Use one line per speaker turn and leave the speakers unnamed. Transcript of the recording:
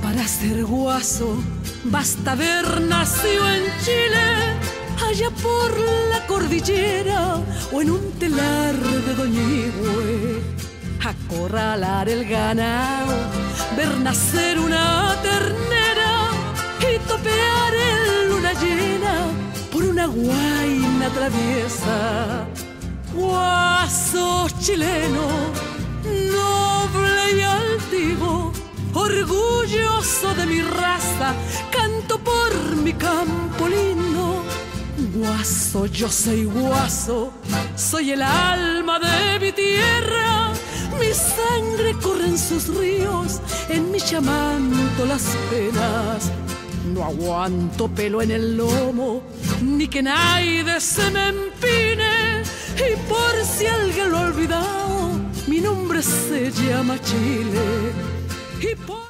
Para ser guaso, basta haber nacido en Chile, allá por la cordillera o en un telar de Doñigüe. Acorralar el ganado, ver nacer una ternera y topear en luna llena por una guaina traviesa. Guaso chileno, noble canto por mi campo lindo. Guaso, yo soy guaso, soy el alma de mi tierra, mi sangre corre en sus ríos, en mi chamanto las penas. No aguanto pelo en el lomo, ni que nadie se me empine. Y por si alguien lo ha olvidado, mi nombre se llama Chile. Y por